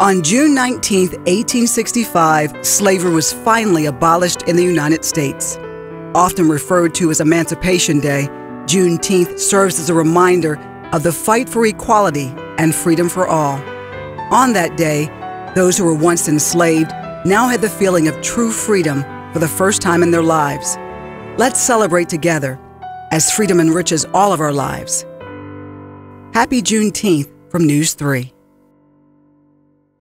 On June 19, 1865, slavery was finally abolished in the United States. Often referred to as Emancipation Day, Juneteenth serves as a reminder of the fight for equality and freedom for all. On that day, those who were once enslaved now had the feeling of true freedom for the first time in their lives. Let's celebrate together as freedom enriches all of our lives. Happy Juneteenth from News 3.